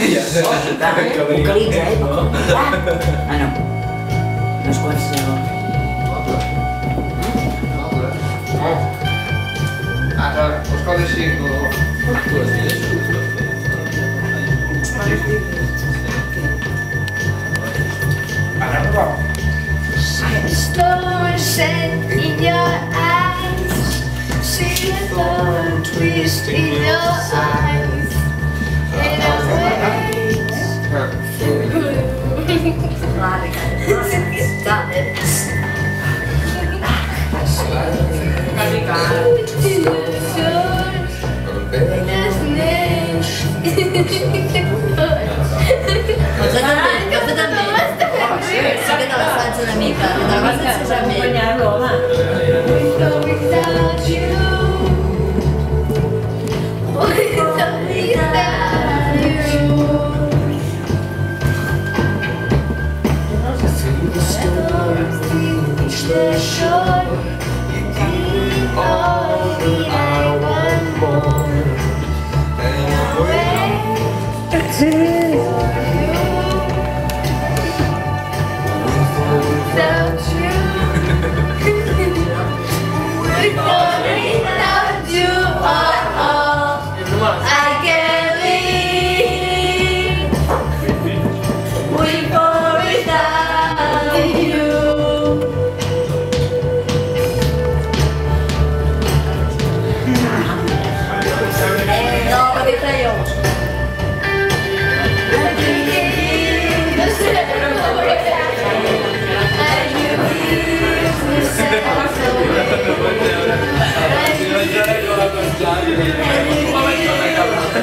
Ja sé. Vocalitza, eh? Ah, ah no. Dos quarts de. Ah? Ara. Storm set in your eyes. See the twist in your eyes. alive again. It's done it. Happy God. Cosa da me? Cosa da me? Sapete la stanza d'amica? La cosa the. You want more. And I'm.